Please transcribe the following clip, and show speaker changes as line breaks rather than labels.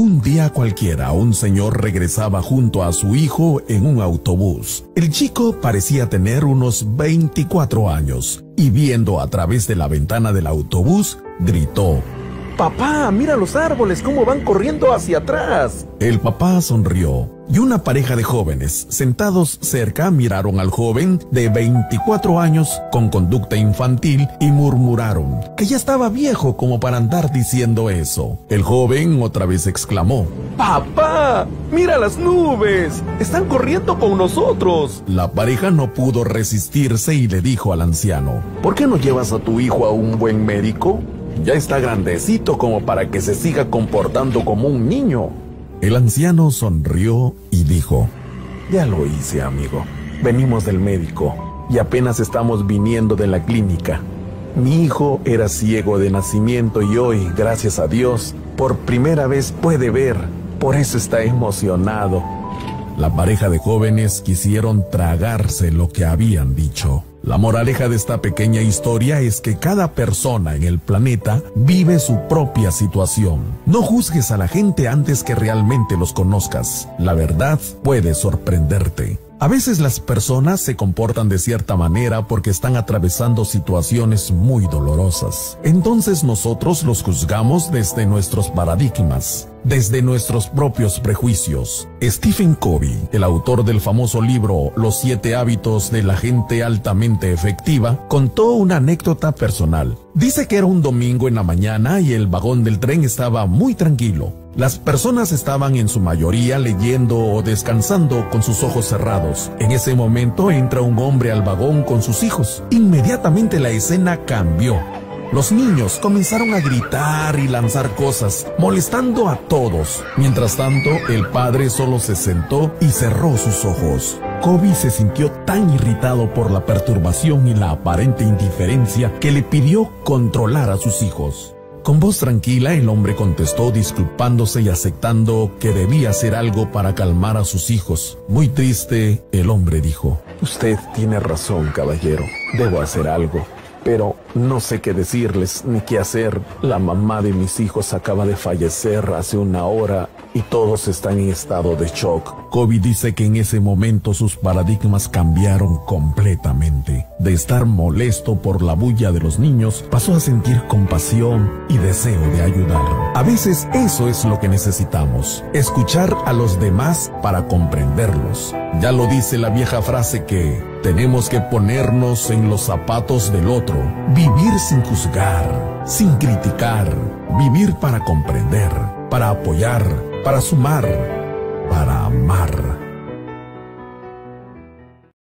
Un día cualquiera, un señor regresaba junto a su hijo en un autobús. El chico parecía tener unos 24 años y viendo a través de la ventana del autobús, gritó,
Papá, mira los árboles cómo van corriendo hacia atrás.
El papá sonrió y una pareja de jóvenes sentados cerca miraron al joven de 24 años con conducta infantil y murmuraron que ya estaba viejo como para andar diciendo eso. El joven otra vez exclamó,
Papá, mira las nubes, están corriendo con nosotros.
La pareja no pudo resistirse y le dijo al anciano,
¿por qué no llevas a tu hijo a un buen médico? Ya está grandecito como para que se siga comportando como un niño.
El anciano sonrió y dijo,
Ya lo hice, amigo. Venimos del médico y apenas estamos viniendo de la clínica. Mi hijo era ciego de nacimiento y hoy, gracias a Dios, por primera vez puede ver. Por eso está emocionado.
La pareja de jóvenes quisieron tragarse lo que habían dicho. La moraleja de esta pequeña historia es que cada persona en el planeta vive su propia situación. No juzgues a la gente antes que realmente los conozcas. La verdad puede sorprenderte. A veces las personas se comportan de cierta manera porque están atravesando situaciones muy dolorosas. Entonces nosotros los juzgamos desde nuestros paradigmas, desde nuestros propios prejuicios. Stephen Covey, el autor del famoso libro Los siete hábitos de la gente altamente efectiva, contó una anécdota personal. Dice que era un domingo en la mañana y el vagón del tren estaba muy tranquilo. Las personas estaban en su mayoría leyendo o descansando con sus ojos cerrados. En ese momento entra un hombre al vagón con sus hijos. Inmediatamente la escena cambió. Los niños comenzaron a gritar y lanzar cosas, molestando a todos. Mientras tanto, el padre solo se sentó y cerró sus ojos. Kobe se sintió tan irritado por la perturbación y la aparente indiferencia que le pidió controlar a sus hijos. Con voz tranquila, el hombre contestó disculpándose y aceptando que debía hacer algo para calmar a sus hijos. Muy triste, el hombre dijo,
Usted tiene razón, caballero. Debo hacer algo. Pero no sé qué decirles ni qué hacer. La mamá de mis hijos acaba de fallecer hace una hora y todos están en estado de shock.
Kobe dice que en ese momento sus paradigmas cambiaron completamente. De estar molesto por la bulla de los niños, pasó a sentir compasión y deseo de ayudar. A veces eso es lo que necesitamos, escuchar a los demás para comprenderlos. Ya lo dice la vieja frase que tenemos que ponernos en los zapatos del otro, vivir sin juzgar, sin criticar, vivir para comprender, para apoyar, para sumar, para amar.